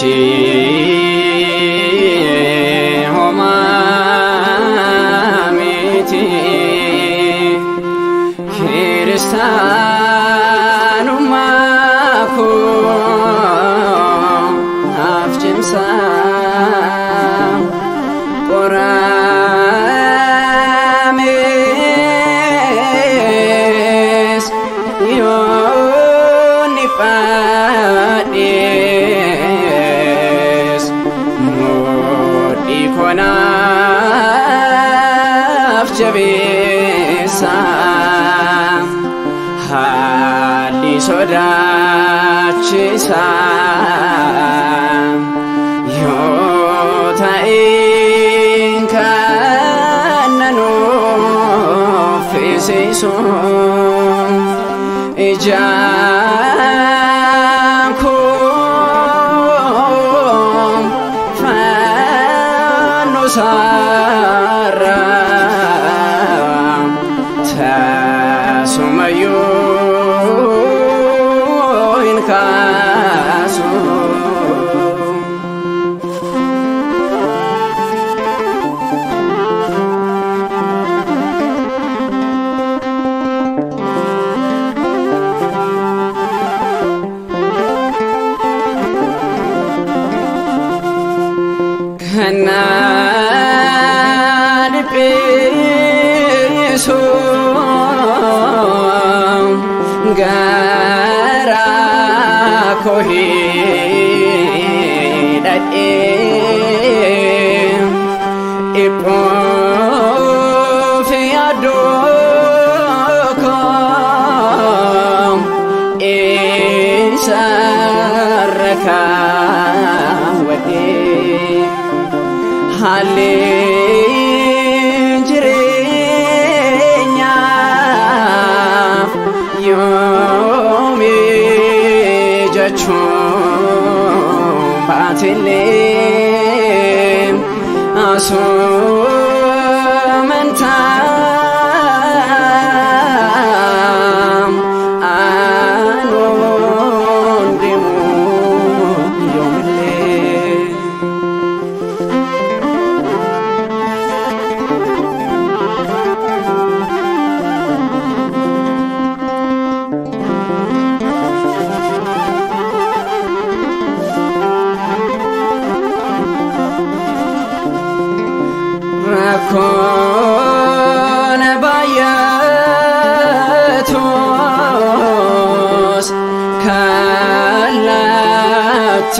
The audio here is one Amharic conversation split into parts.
te haalli sodaachisa yoo ta'een kan nanuuf feesisu ijaan Dhiphisu gara koo hidhadhee dhiphuu fi haalli jireenyaa yoomi jechuun baatellee asuumantaa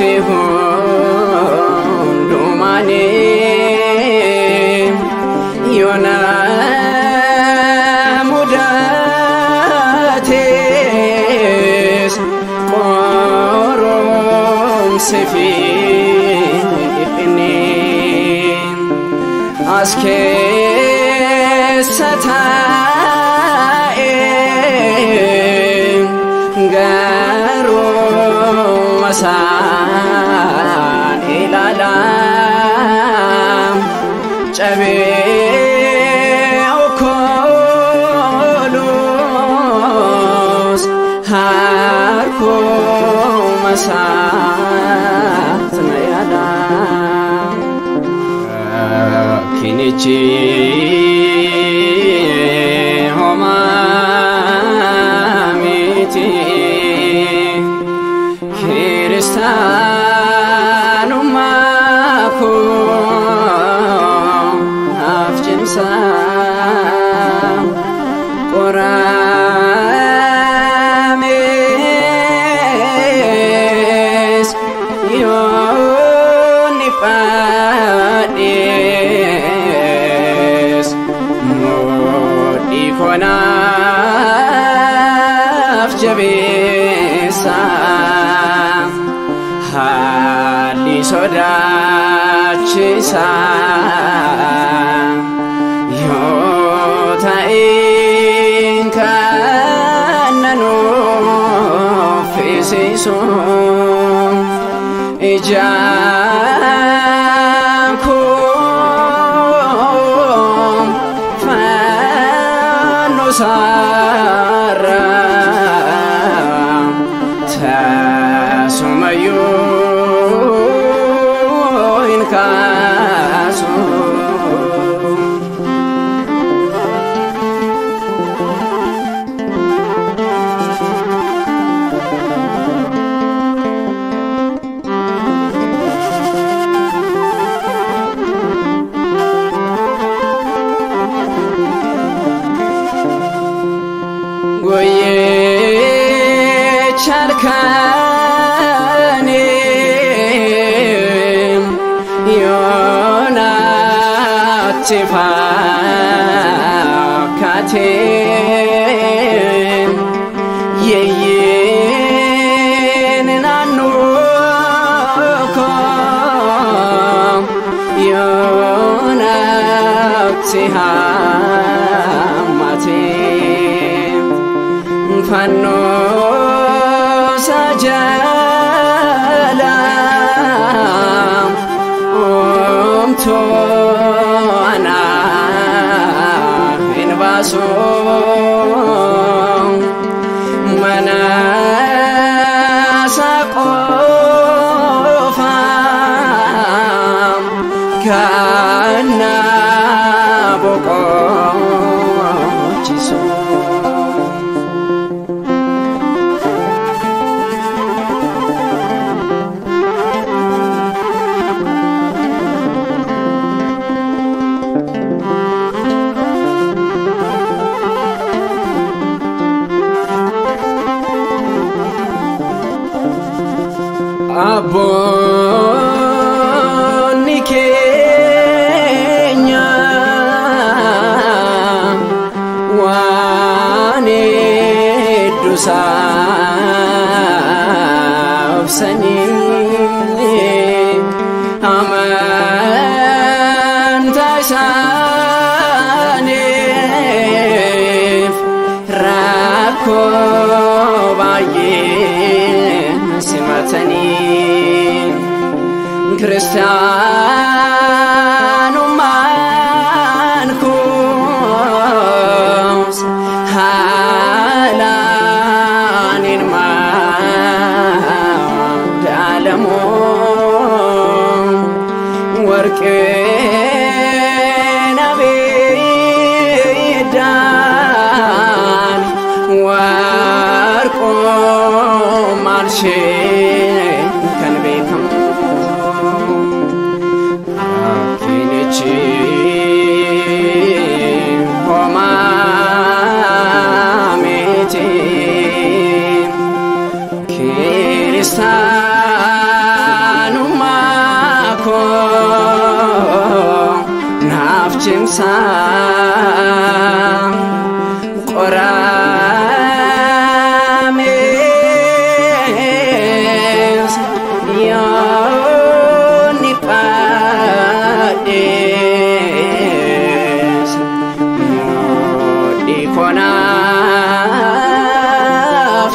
hundumaanii yoona mudates qoromsi fi dhiphinni as নিচে sodaachisa yoo ta'een kan nanuuf feesisu ijaan koo fannoo አልካኔም ዮናቲፋ ዮናቲሃ ማቴም ፋኖ ኦምቶ አና ኢንባሶ መናሳ ቆፋ ዱሳ ብሰኒ አመንታይሳኔፍ ራኮ ባዬ ሲመተኒ ክርስቲያኑ ወርቅ ነቤዳን ወርቆ ማልሼ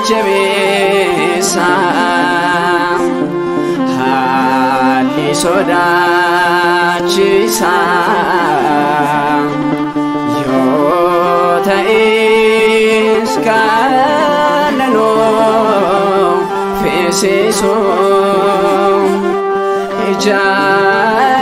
ጀቤሳ ሃሊሶዳችሳ ዮተኢስ ካለኖ ፌሴሶ ኢጃኮ